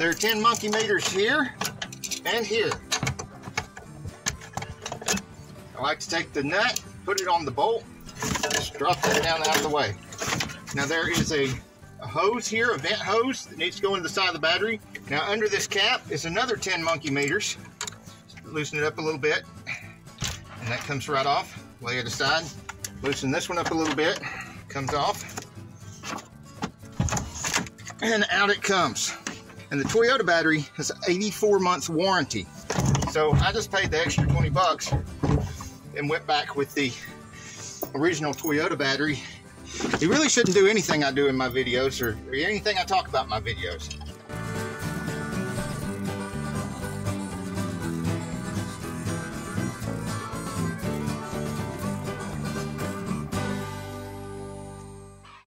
There are 10 monkey meters here and here. I like to take the nut, put it on the bolt, just drop that down out of the way. Now there is a, a hose here, a vent hose that needs to go into the side of the battery. Now under this cap is another 10 monkey meters. Loosen it up a little bit, and that comes right off. Lay it aside. Loosen this one up a little bit, comes off. And out it comes. And the Toyota battery has 84 months warranty. So I just paid the extra 20 bucks and went back with the original Toyota battery. You really shouldn't do anything I do in my videos or, or anything I talk about in my videos.